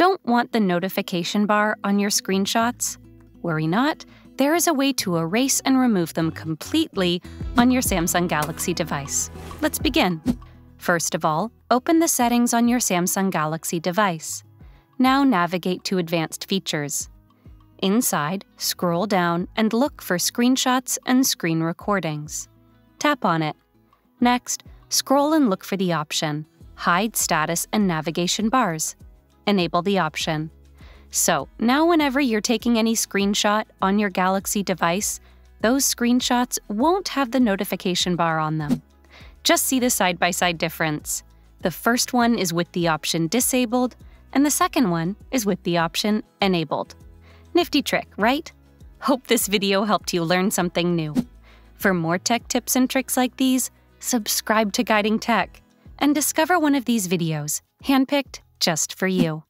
Don't want the notification bar on your screenshots? Worry not, there is a way to erase and remove them completely on your Samsung Galaxy device. Let's begin. First of all, open the settings on your Samsung Galaxy device. Now navigate to Advanced Features. Inside, scroll down and look for Screenshots and Screen Recordings. Tap on it. Next, scroll and look for the option Hide Status and Navigation Bars. Enable the option. So, now whenever you're taking any screenshot on your Galaxy device, those screenshots won't have the notification bar on them. Just see the side by side difference. The first one is with the option disabled, and the second one is with the option enabled. Nifty trick, right? Hope this video helped you learn something new. For more tech tips and tricks like these, subscribe to Guiding Tech and discover one of these videos, handpicked just for you.